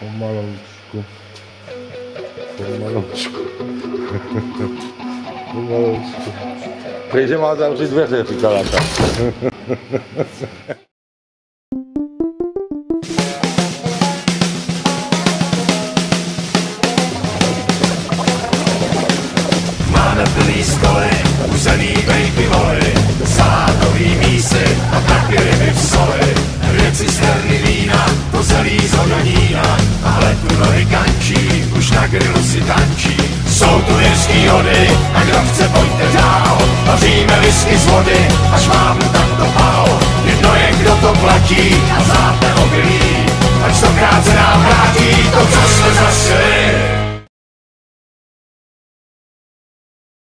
Pomalączku. Pomalączku. Pomalączku. Przejdziemy, a tam dwie te lata. Máme plný stoly, grilu si tančí. Jsou tu jirský hody, a kdo chce pojďte dál, vaříme whisky z vody, až mám tak to pal. Jedno je, kdo to platí a znáte obilí, ať stokrát se nám vrátí to, co jsme.